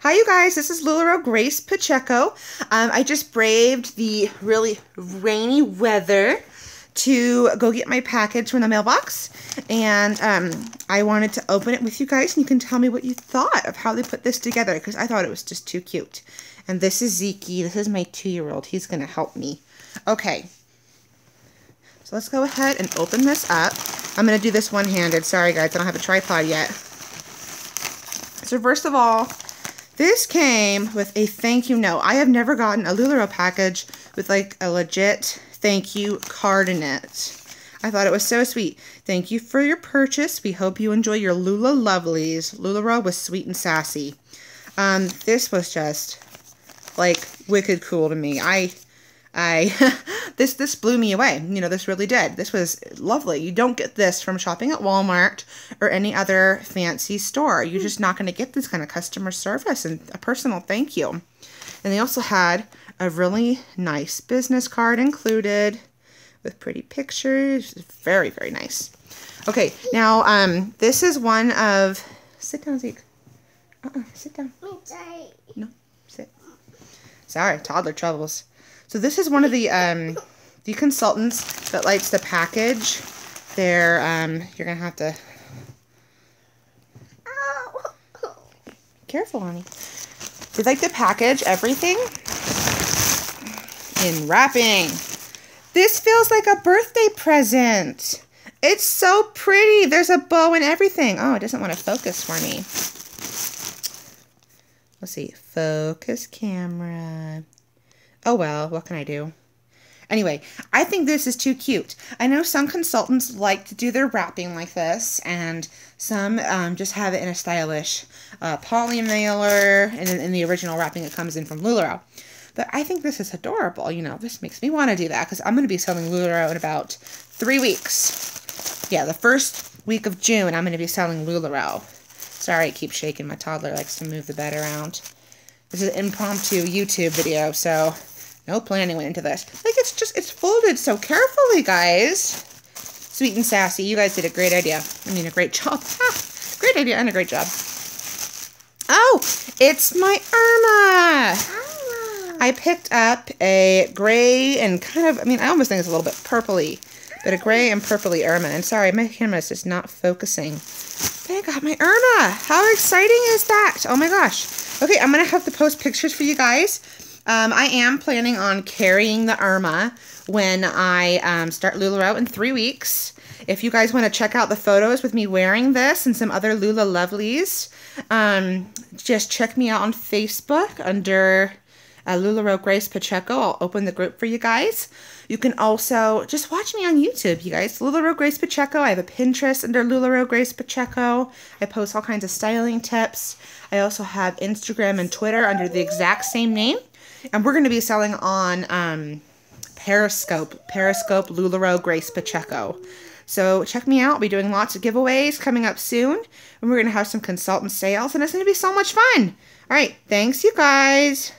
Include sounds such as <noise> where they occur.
Hi, you guys. This is LuLaRoe Grace Pacheco. Um, I just braved the really rainy weather to go get my package from the mailbox. And um, I wanted to open it with you guys, and you can tell me what you thought of how they put this together, because I thought it was just too cute. And this is Zeke. This is my two-year-old. He's going to help me. Okay. So let's go ahead and open this up. I'm going to do this one-handed. Sorry, guys. I don't have a tripod yet. So first of all, this came with a thank you note. I have never gotten a LuLaRoe package with like a legit thank you card in it. I thought it was so sweet. Thank you for your purchase. We hope you enjoy your Lula Lovelies. LuLaRoe was sweet and sassy. Um, this was just like wicked cool to me. I I <laughs> this this blew me away. You know, this really did. This was lovely. You don't get this from shopping at Walmart or any other fancy store. You're just not going to get this kind of customer service and a personal thank you. And they also had a really nice business card included with pretty pictures. Very, very nice. Okay, now um this is one of sit down, Zeke. Uh-uh, sit down. No, sit. Sorry, toddler troubles. So this is one of the um, the consultants that likes to package their, um, you're going to have to, careful, honey. They like to package everything in wrapping. This feels like a birthday present. It's so pretty. There's a bow and everything. Oh, it doesn't want to focus for me. Let's see. Focus camera. Oh well, what can I do? Anyway, I think this is too cute. I know some consultants like to do their wrapping like this, and some um, just have it in a stylish uh, poly mailer, and in, the original wrapping it comes in from LuLaRoe. But I think this is adorable. You know, this makes me want to do that, because I'm going to be selling LuLaRoe in about three weeks. Yeah, the first week of June, I'm going to be selling LuLaRoe. Sorry, I keep shaking. My toddler likes to move the bed around. This is an impromptu YouTube video, so no planning went into this. Like, it's just, it's folded so carefully, guys. Sweet and sassy. You guys did a great idea. I mean, a great job. <laughs> Ah, great idea and a great job. Oh, it's my Irma. Irma. I picked up a gray and kind of, I mean, I almost think it's a little bit purpley, but a gray and purpley Irma. And sorry, my camera is just not focusing. I got my Irma. How exciting is that? Oh my gosh. Okay, I'm going to have to post pictures for you guys. Um, I am planning on carrying the Irma when I um, start LuLaRoe in three weeks. If you guys want to check out the photos with me wearing this and some other Lula Lovelies, um, just check me out on Facebook under uh, LuLaRoe Grace Pacheco. I'll open the group for you guys. You can also just watch me on YouTube, you guys. LuLaRoe Grace Pacheco. I have a Pinterest under LuLaRoe Grace Pacheco. I post all kinds of styling tips. I also have Instagram and Twitter under the exact same name. And we're going to be selling on um, Periscope, Periscope LuLaRoe Grace Pacheco. So check me out. I'll be doing lots of giveaways coming up soon. And we're going to have some consultant sales. And it's going to be so much fun. All right. Thanks, you guys.